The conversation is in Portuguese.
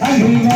Arriba!